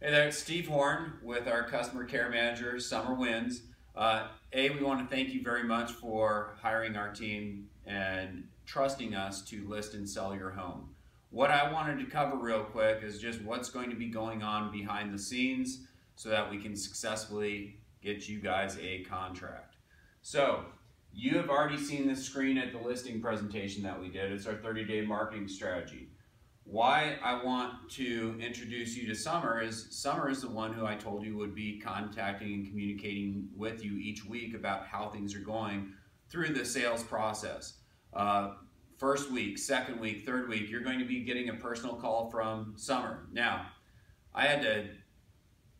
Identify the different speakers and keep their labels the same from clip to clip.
Speaker 1: Hey there, it's Steve Horn with our customer care manager, Summer Windes. Uh, a, we want to thank you very much for hiring our team and trusting us to list and sell your home. What I wanted to cover real quick is just what's going to be going on behind the scenes so that we can successfully get you guys a contract. So, you have already seen the screen at the listing presentation that we did. It's our 30-day marketing strategy. Why I want to introduce you to Summer is Summer is the one who I told you would be contacting and communicating with you each week about how things are going through the sales process. Uh, first week, second week, third week, you're going to be getting a personal call from Summer. Now, I had to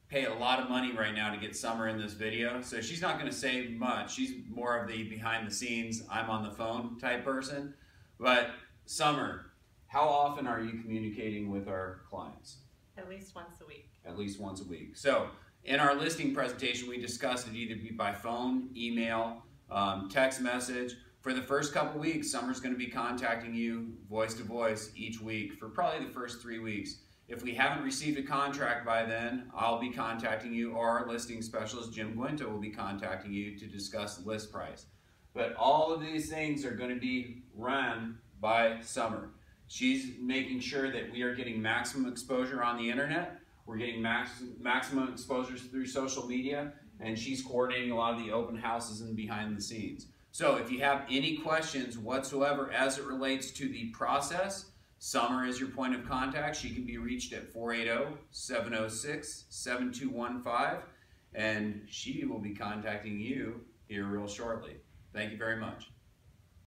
Speaker 1: pay a lot of money right now to get Summer in this video, so she's not going to say much. She's more of the behind the scenes, I'm on the phone type person. But Summer, how often are you communicating with our clients?
Speaker 2: At least once a week.
Speaker 1: At least once a week. So in our listing presentation, we discussed it either be by phone, email, um, text message. For the first couple weeks, Summer's going to be contacting you voice to voice each week for probably the first three weeks. If we haven't received a contract by then, I'll be contacting you or our listing specialist, Jim Guinta, will be contacting you to discuss list price. But all of these things are going to be run by Summer. She's making sure that we are getting maximum exposure on the internet. We're getting max, maximum exposures through social media, and she's coordinating a lot of the open houses and behind the scenes. So if you have any questions whatsoever as it relates to the process, Summer is your point of contact. She can be reached at 480-706-7215, and she will be contacting you here real shortly. Thank you very much.